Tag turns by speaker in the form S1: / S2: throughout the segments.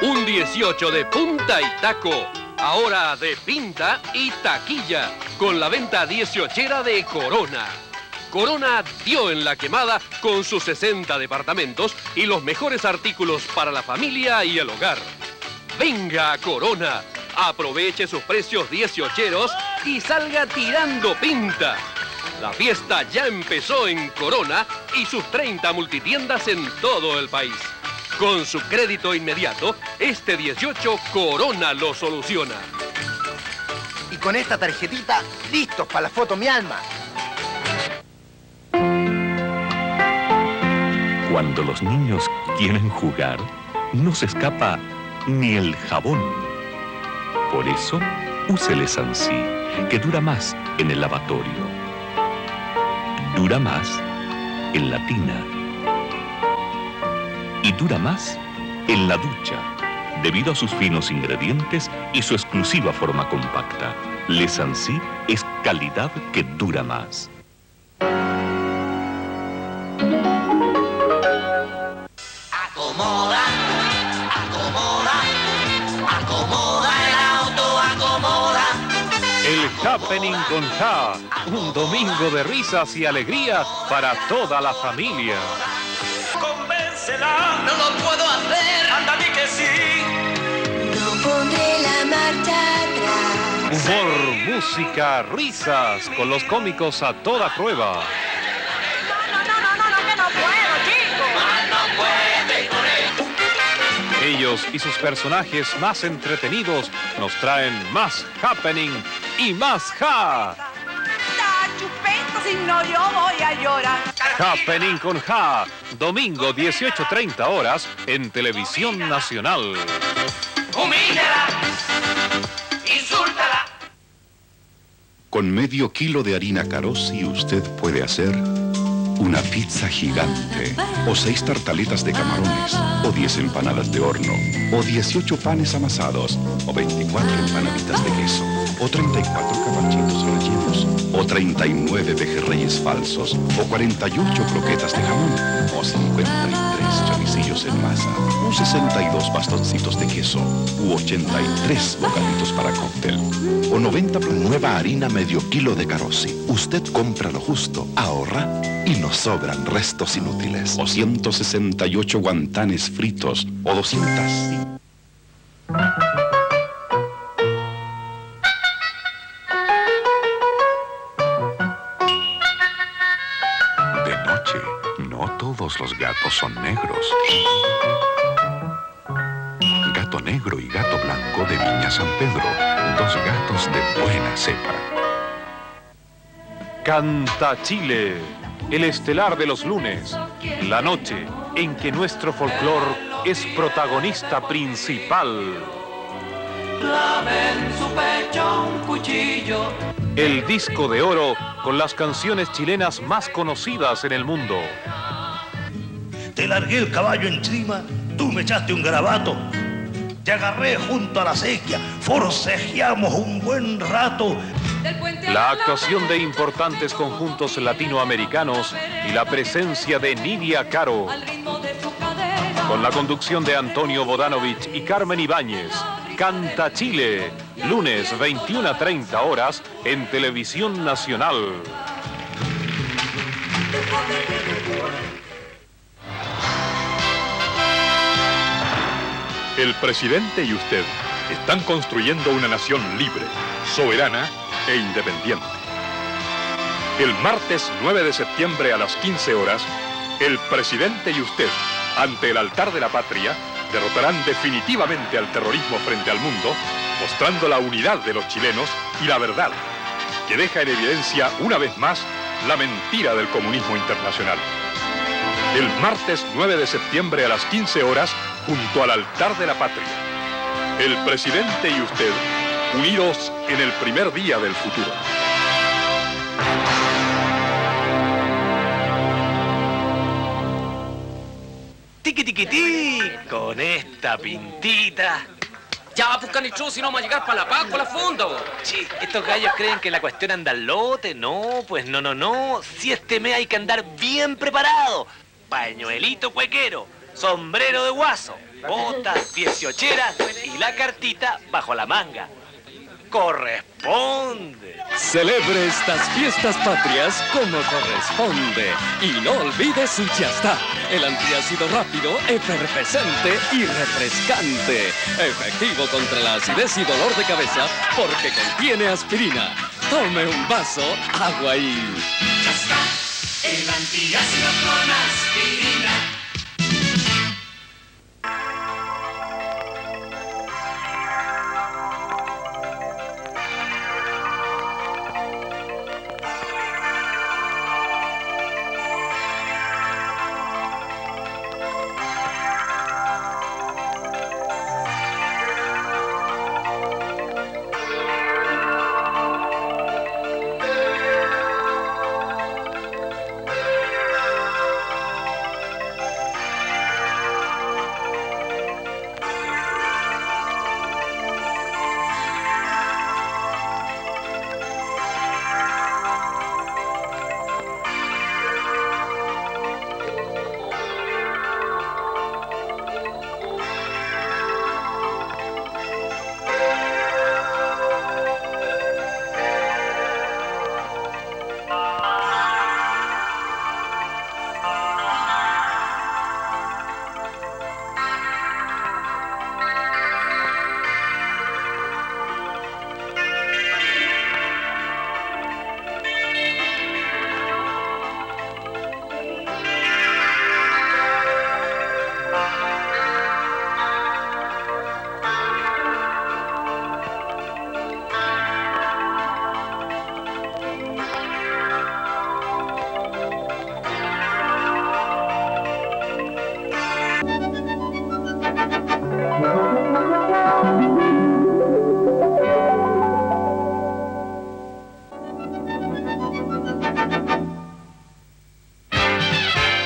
S1: Un 18 de punta y taco. Ahora de pinta y taquilla. Con la venta 18 de Corona. Corona dio en la quemada con sus 60 departamentos y los mejores artículos para la familia y el hogar. Venga Corona, aproveche sus precios 18 y salga tirando pinta. La fiesta ya empezó en Corona y sus 30 multitiendas en todo el país. Con su crédito inmediato, este 18 Corona lo soluciona.
S2: Y con esta tarjetita, listos para la foto mi alma.
S3: Cuando los niños quieren jugar, no se escapa ni el jabón. Por eso, úsele Sansí, que dura más en el lavatorio. Dura más en la tina y dura más en la ducha, debido a sus finos ingredientes y su exclusiva forma compacta. Le Sancy es calidad que dura más.
S4: Acomoda, acomoda, acomoda el auto, acomoda.
S5: El Happening con Ja, un domingo de risas y alegría para toda la familia. Humor, música, risas, con los cómicos a toda prueba.
S6: No, no, no, no, no, que no puedo, chico.
S4: No puede con él.
S5: Ellos y sus personajes más entretenidos nos traen más happening y más ja.
S6: Si no yo voy a llorar.
S5: Happening con Ja, domingo 18.30 horas en Televisión Nacional.
S4: Humíllala,
S7: Con medio kilo de harina Carosi usted puede hacer una pizza gigante, o seis tartaletas de camarones, o 10 empanadas de horno, o 18 panes amasados, o 24 empanaditas de queso, o 34 caballitos rellenos, o 39 pejerreyes falsos, o 48 croquetas de jamón, o 53 choricillos en masa, o 62 bastoncitos de queso, u 83 bocaditos para cóctel, o 90 pla- nueva harina medio kilo de Carosi. Usted compra lo justo, ahorra y nos sobran restos inútiles. O 168 guantanes fritos o 200.
S3: Son negros. Gato negro y gato blanco de Viña San Pedro, dos gatos de buena cepa.
S5: Canta Chile, el estelar de los lunes, la noche en que nuestro folclor es protagonista principal.
S4: Clave en su pecho un cuchillo.
S5: El disco de oro con las canciones chilenas más conocidas en el mundo.
S8: Te largué el caballo encima, tú me echaste un garabato. Te agarré junto a la sequía, forcejeamos un buen rato.
S5: La actuación de importantes conjuntos latinoamericanos y la presencia de Nidia Caro. Con la conducción de Antonio Bodanovich y Carmen Ibáñez. Canta Chile, lunes 21 a 30 horas en Televisión Nacional.
S9: El presidente y usted están construyendo una nación libre, soberana e independiente. El martes 9 de septiembre a las 15 horas, el presidente y usted, ante el altar de la patria, derrotarán definitivamente al terrorismo frente al mundo, mostrando la unidad de los chilenos y la verdad, que deja en evidencia una vez más la mentira del comunismo internacional. El martes 9 de septiembre a las 15 horas, junto al altar de la patria. El presidente y usted, unidos en el primer día del futuro.
S10: Tiqui con esta pintita.
S11: Ya, pues canichu, si no vamos a llegar para la paz con la fondo.
S10: Chi, estos gallos creen que la cuestión anda al lote. No, pues no, no, no. Si este mes hay que andar bien preparado. Pañuelito cuequero, sombrero de guaso,
S12: botas, dieciocheras y la cartita bajo la manga. Corresponde.
S10: Celebre estas fiestas patrias como corresponde. Y no olvide su está. El antiácido rápido, efervescente y refrescante. Efectivo contra la acidez y dolor de cabeza porque contiene aspirina. Tome un vaso, agua y...
S13: Ya el antiácido con aspirina.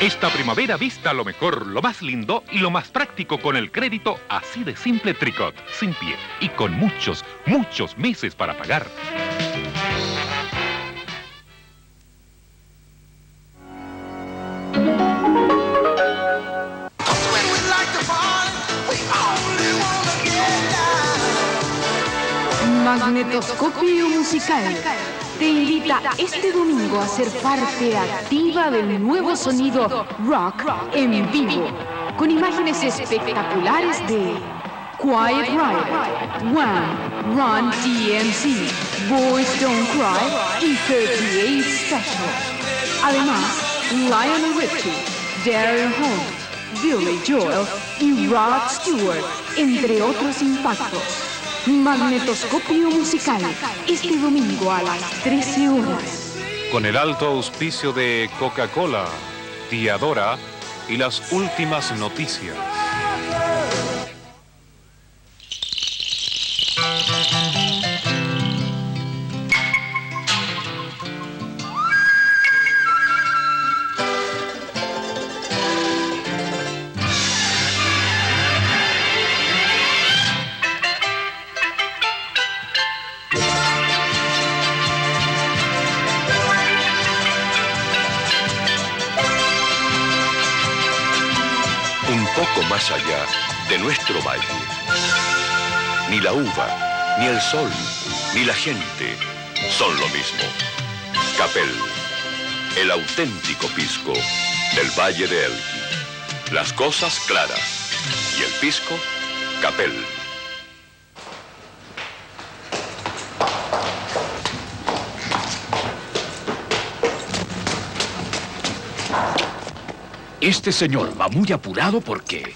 S14: Esta primavera vista lo mejor, lo más lindo y lo más práctico con el crédito así de simple Tricot, sin pie y con muchos, muchos meses para pagar.
S15: Magnetoscopio musical te invita este domingo a ser parte activa del nuevo sonido rock en vivo, con imágenes espectaculares de Quiet Riot, Wham, Run DMC, Boys Don't Cry y 38 Special. Además, Lionel Richie, Darren Holmes, Billy Joel y Rod Stewart, entre otros impactos. Magnetoscopio musical, este domingo a las 13 horas.
S5: Con el alto auspicio de Coca-Cola, Diadora y las últimas noticias.
S3: Nuestro valle. Ni la uva, ni el sol, ni la gente son lo mismo. Capel, el auténtico pisco del Valle de Elqui. Las cosas claras. Y el pisco, Capel.
S16: Este señor va muy apurado porque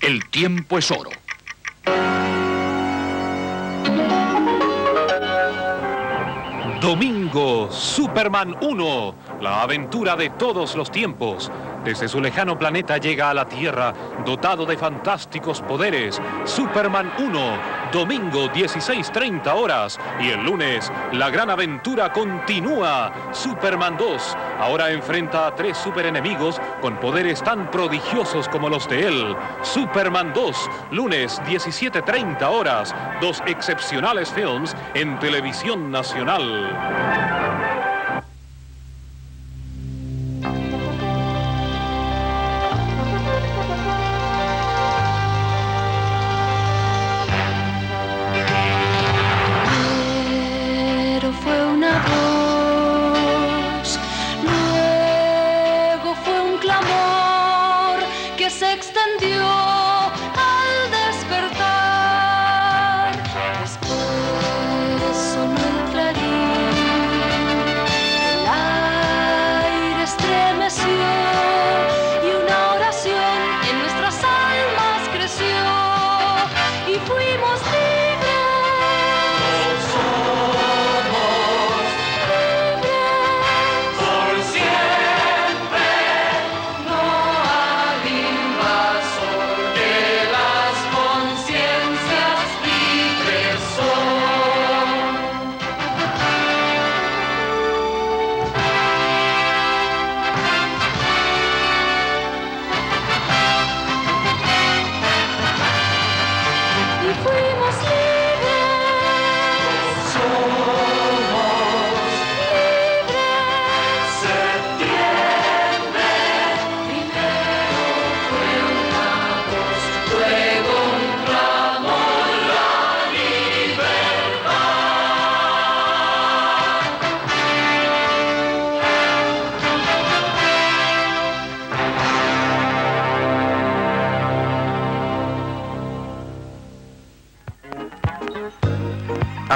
S16: el tiempo es oro.
S5: Domingo, Superman 1, la aventura de todos los tiempos. Desde su lejano planeta llega a la Tierra, dotado de fantásticos poderes. Superman 1, domingo 16.30 horas. Y el lunes, la gran aventura continúa. Superman 2, ahora enfrenta a tres superenemigos con poderes tan prodigiosos como los de él. Superman 2, lunes 17.30 horas. Dos excepcionales films en televisión nacional.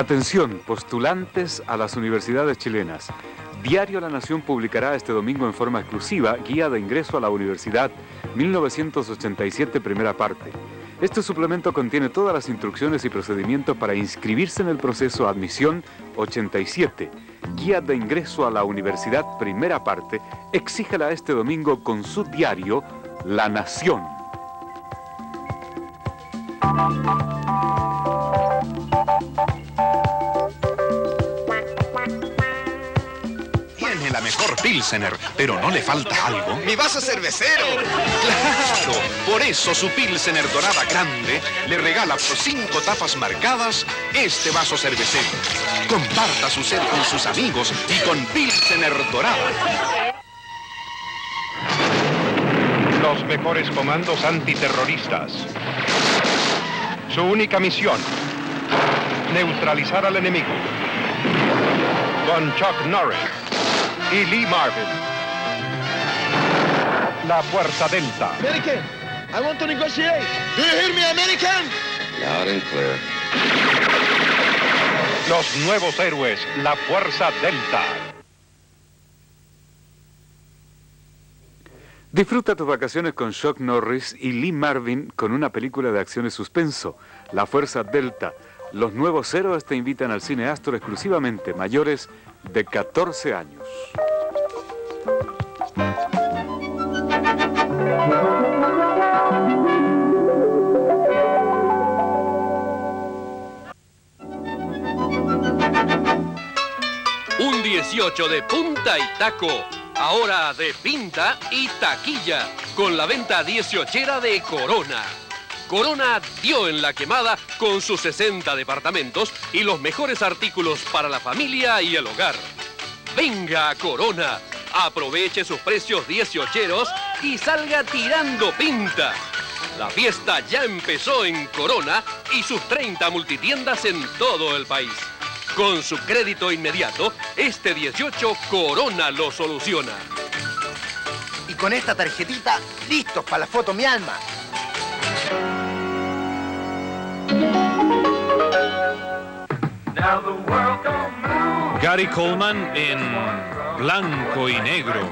S5: Atención, postulantes a las universidades chilenas. Diario La Nación publicará este domingo en forma exclusiva Guía de Ingreso a la Universidad 1987, primera parte. Este suplemento contiene todas las instrucciones y procedimientos para inscribirse en el proceso Admisión 87. Guía de Ingreso a la Universidad, primera parte. Exíjala este domingo con su diario La Nación.
S17: Pilsener, pero no le falta algo.
S2: ¡Mi vaso cervecero!
S17: Claro, por eso su Pilsener dorada grande le regala por cinco tapas marcadas este vaso cervecero. Comparta su sed con sus amigos y con Pilsener dorada.
S14: Los mejores comandos antiterroristas. Su única misión, neutralizar al enemigo. Con Chuck Norris y Lee Marvin. La Fuerza Delta.
S18: American, I want to negotiate. Do you hear me, American?
S14: Loud and clear. Los nuevos héroes, la Fuerza Delta.
S5: Disfruta tus vacaciones con Chuck Norris y Lee Marvin con una película de acción y suspenso, La Fuerza Delta. Los nuevos héroes te invitan al cine Astor exclusivamente mayores de 14 años.
S1: Un 18 de punta y taco. Ahora de pinta y taquilla. Con la venta 18 de Corona. Corona dio en la quemada con sus 60 departamentos y los mejores artículos para la familia y el hogar. Venga Corona, aproveche sus precios 18 y salga tirando pinta. La fiesta ya empezó en Corona y sus 30 multitiendas en todo el país. Con su crédito inmediato, este 18 Corona lo soluciona.
S2: Y con esta tarjetita, listos para la foto mi alma.
S5: Gary Coleman en Blanco y Negro.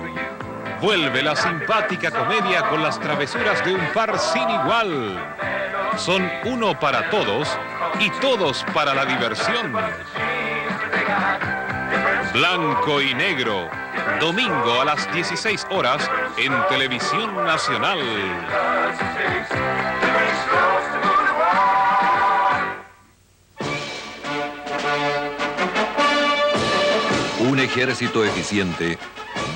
S5: Vuelve la simpática comedia con las travesuras de un par sin igual. Son uno para todos y todos para la diversión. Blanco y Negro, domingo a las 16 horas en Televisión Nacional.
S19: Ejército eficiente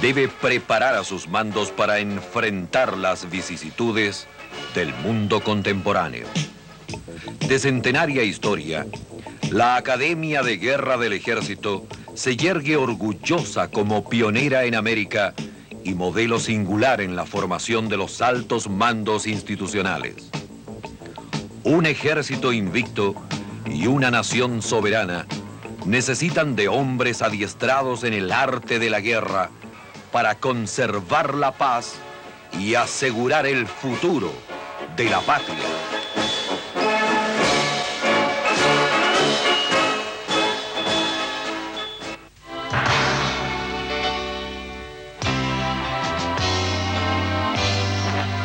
S19: debe preparar a sus mandos para enfrentar las vicisitudes del mundo contemporáneo. De centenaria historia, la Academia de Guerra del Ejército se yergue orgullosa como pionera en América y modelo singular en la formación de los altos mandos institucionales. Un ejército invicto y una nación soberana necesitan de hombres adiestrados en el arte de la guerra para conservar la paz y asegurar el futuro de la patria.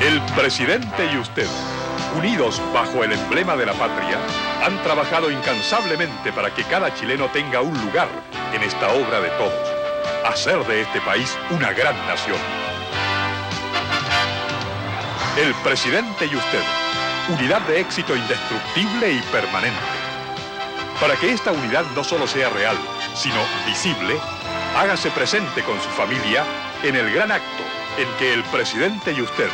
S9: El presidente y usted, unidos bajo el emblema de la patria, han trabajado incansablemente para que cada chileno tenga un lugar en esta obra de todos, hacer de este país una gran nación. El presidente y usted, unidad de éxito indestructible y permanente. Para que esta unidad no solo sea real, sino visible, hágase presente con su familia en el gran acto en que el presidente y usted,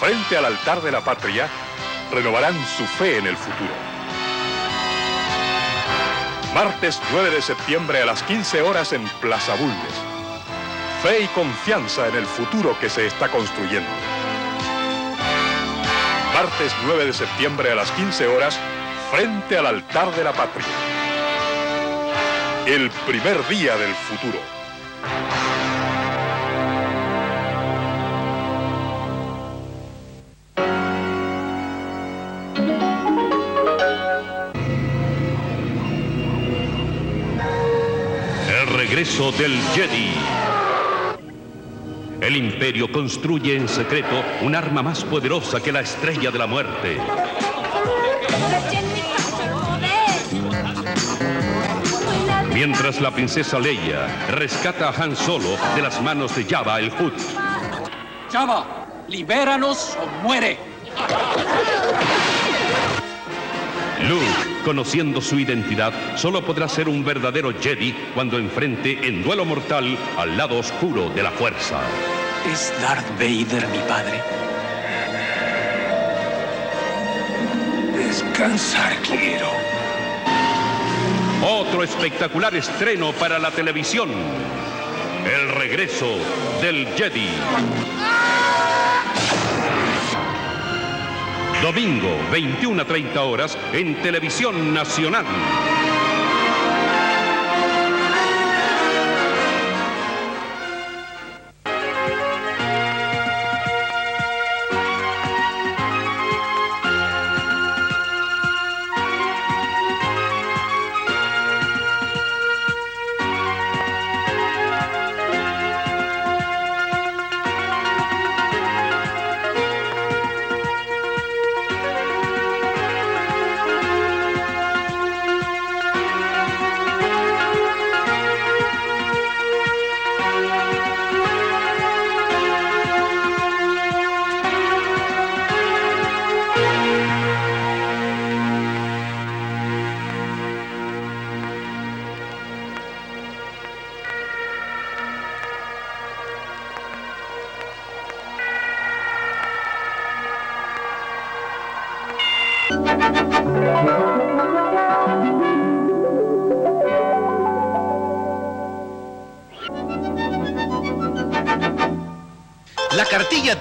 S9: frente al altar de la patria, renovarán su fe en el futuro. Martes 9 de septiembre a las 15 horas en Plaza Bulnes. Fe y confianza en el futuro que se está construyendo. Martes 9 de septiembre a las 15 horas, frente al altar de la patria. El primer día del futuro.
S20: Regreso del Jedi. El imperio construye en secreto un arma más poderosa que la estrella de la muerte. Mientras la princesa Leia rescata a Han Solo de las manos de Jabba el Hutt.
S11: Jabba, libéranos o muere.
S20: Luke, conociendo su identidad, solo podrá ser un verdadero Jedi cuando enfrente en duelo mortal al lado oscuro de la fuerza.
S11: ¿Es Darth Vader mi padre?
S20: Descansar quiero. Otro espectacular estreno para la televisión. El regreso del Jedi. Domingo, 21 a 30 horas, en Televisión Nacional.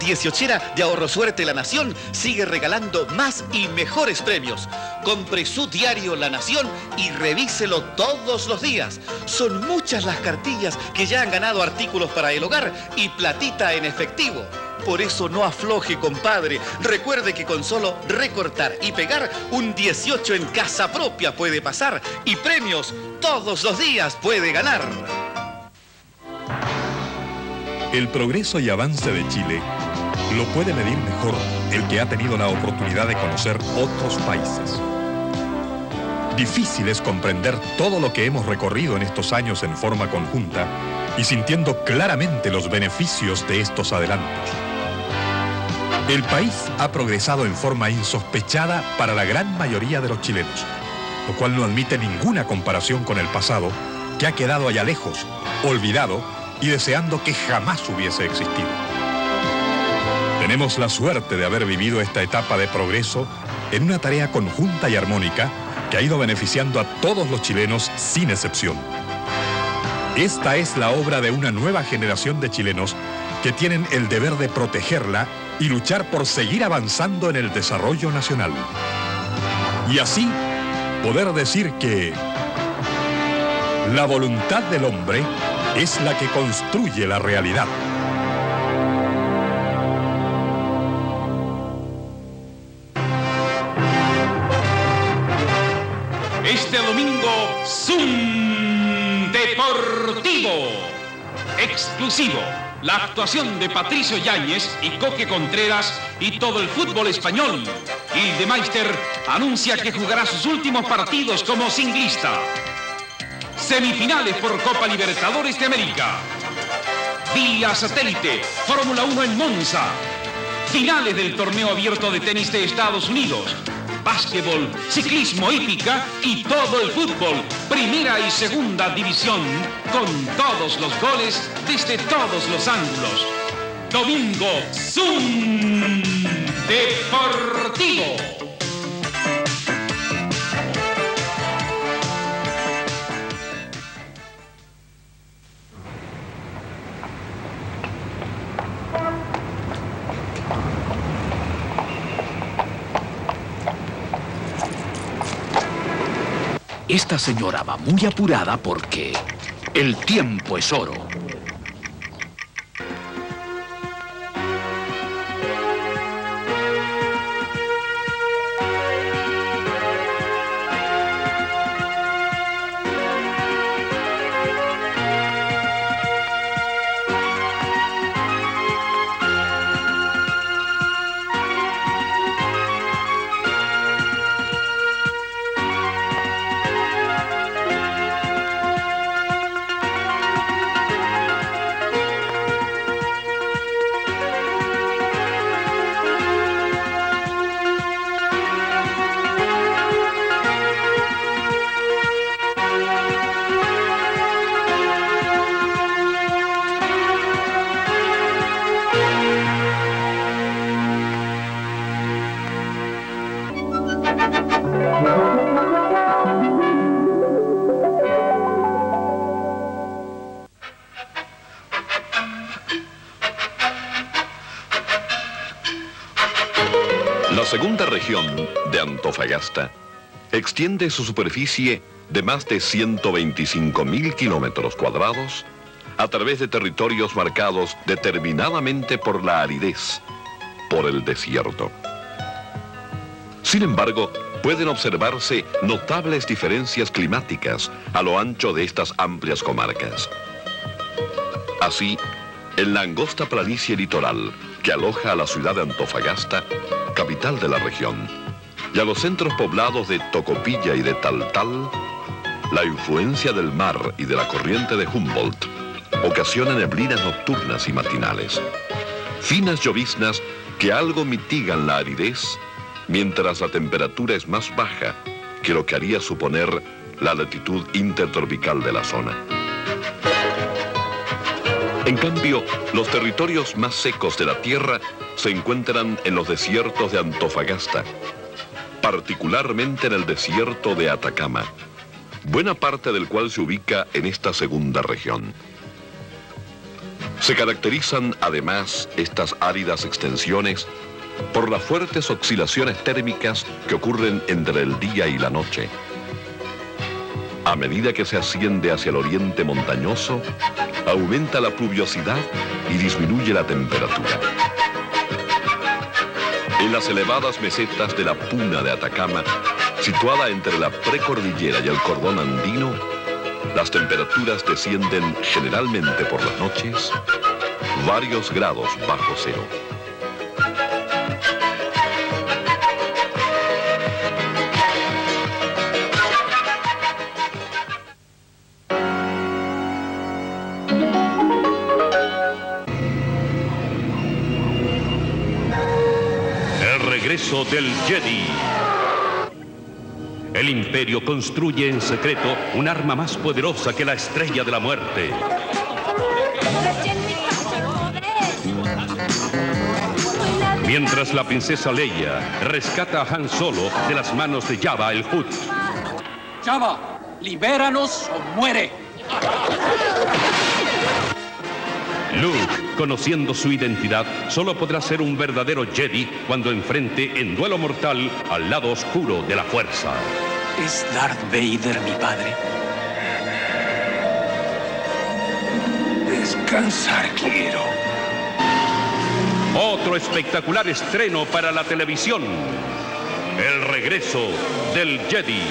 S21: 18 de Ahorro Suerte La Nación sigue regalando más y mejores premios. Compre su diario La Nación y revíselo todos los días. Son muchas las cartillas que ya han ganado artículos para el hogar y platita en efectivo. Por eso no afloje, compadre. Recuerde que con solo recortar y pegar, un 18 en casa propia puede pasar y premios todos los días puede ganar.
S9: El progreso y avance de Chile lo puede medir mejor el que ha tenido la oportunidad de conocer otros países. Difícil es comprender todo lo que hemos recorrido en estos años en forma conjunta y sintiendo claramente los beneficios de estos adelantos. El país ha progresado en forma insospechada para la gran mayoría de los chilenos, lo cual no admite ninguna comparación con el pasado, que ha quedado allá lejos, olvidado y deseando que jamás hubiese existido. Tenemos la suerte de haber vivido esta etapa de progreso en una tarea conjunta y armónica que ha ido beneficiando a todos los chilenos sin excepción. Esta es la obra de una nueva generación de chilenos que tienen el deber de protegerla y luchar por seguir avanzando en el desarrollo nacional. Y así poder decir que la voluntad del hombre es la que construye la realidad.
S22: Exclusivo. La actuación de Patricio Yáñez y Coque Contreras y todo el fútbol español. Meister anuncia que jugará sus últimos partidos como singlista. Semifinales por Copa Libertadores de América. Vía satélite, Fórmula 1 en Monza. Finales del torneo abierto de tenis de Estados Unidos. Básquetbol, ciclismo hípica y todo el fútbol. Primera y segunda división con todos los goles desde todos los ángulos. Domingo, Zoom Deportivo.
S16: Esta señora va muy apurada porque el tiempo es oro.
S3: La segunda región de Antofagasta extiende su superficie de más de 125 mil kilómetros cuadrados a través de territorios marcados determinadamente por la aridez, por el desierto. Sin embargo, pueden observarse notables diferencias climáticas a lo ancho de estas amplias comarcas. Así, en la angosta planicie litoral que aloja a la ciudad de Antofagasta, capital de la región, y a los centros poblados de Tocopilla y de Taltal, la influencia del mar y de la corriente de Humboldt ocasiona neblinas nocturnas y matinales. Finas lloviznas que algo mitigan la aridez, mientras la temperatura es más baja que lo que haría suponer la latitud intertropical de la zona. En cambio, los territorios más secos de la Tierra se encuentran en los desiertos de Antofagasta, particularmente en el desierto de Atacama, buena parte del cual se ubica en esta segunda región. Se caracterizan además estas áridas extensiones por las fuertes oscilaciones térmicas que ocurren entre el día y la noche. A medida que se asciende hacia el oriente montañoso, aumenta la pluviosidad y disminuye la temperatura. En las elevadas mesetas de la Puna de Atacama, situada entre la precordillera y el cordón andino, las temperaturas descienden generalmente por las noches varios grados bajo cero.
S20: Del Jedi. El imperio construye en secreto un arma más poderosa que la estrella de la muerte. Mientras la princesa Leia rescata a Han Solo de las manos de Jabba el Hutt.
S11: Chava, libéranos o muere.
S20: Luke, conociendo su identidad, solo podrá ser un verdadero Jedi cuando enfrente en duelo mortal al lado oscuro de la fuerza.
S11: ¿Es Darth Vader mi padre?
S8: Descansar quiero.
S20: Otro espectacular estreno para la televisión. El regreso del Jedi.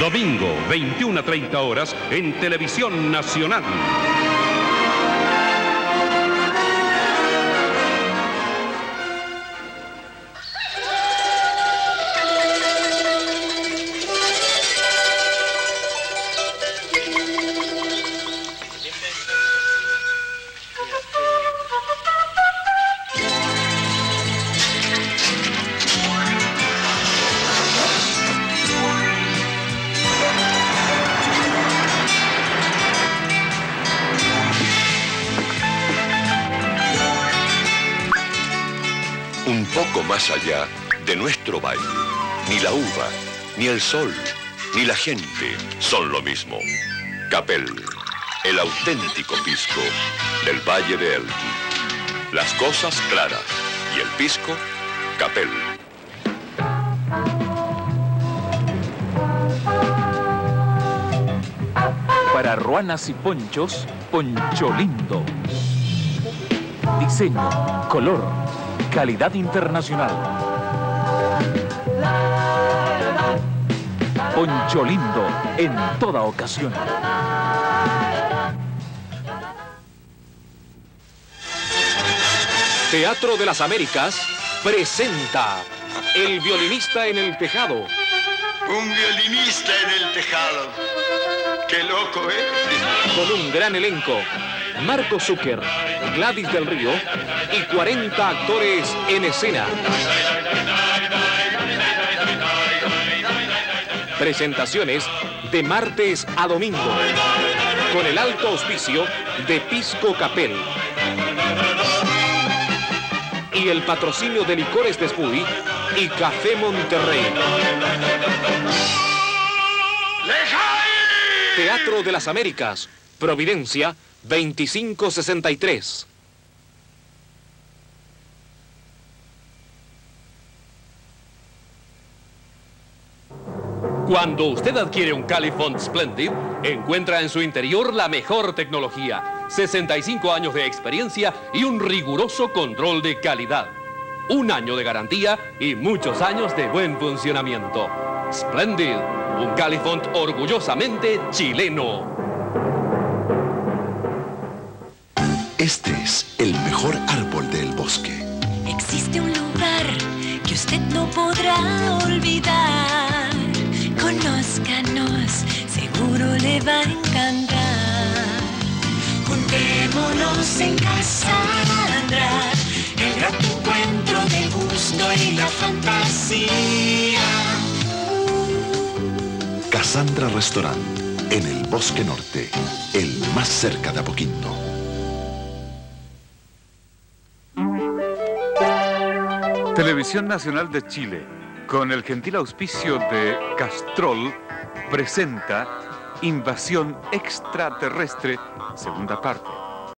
S20: Domingo, 21 a 30 horas, en Televisión Nacional.
S3: Un poco más allá de nuestro valle, ni la uva, ni el sol, ni la gente son lo mismo. Capel, el auténtico pisco del Valle de Elqui. Las cosas claras y el pisco, Capel.
S16: Para ruanas y ponchos, Poncho Lindo. Diseño, color, calidad internacional. Poncho Lindo en toda ocasión.
S22: Teatro de las Américas presenta El violinista en el tejado.
S18: Un violinista en el tejado. Qué loco, ¿eh?
S22: Con un gran elenco. Marco Zucker, Gladys del Río y 40 actores en escena. Presentaciones de martes a domingo. Con el alto auspicio de Pisco Capel. Y el patrocinio de Licores Despuy y Café Monterrey. Teatro de las Américas, Providencia 2563.
S1: Cuando usted adquiere un Califont Splendid, encuentra en su interior la mejor tecnología, 65 años de experiencia y un riguroso control de calidad. Un año de garantía y muchos años de buen funcionamiento. Splendid, un Califont orgullosamente chileno.
S7: Este es el mejor árbol del bosque.
S23: Existe un lugar que usted no podrá olvidar. Conózcanos, seguro le va a encantar. Juntémonos en Cassandra, el gran encuentro del gusto y la fantasía.
S7: Cassandra Restaurant, en el Bosque Norte, el más cerca de Apoquindo.
S24: Televisión Nacional de Chile, con el gentil auspicio de Castrol, presenta Invasión Extraterrestre, segunda parte.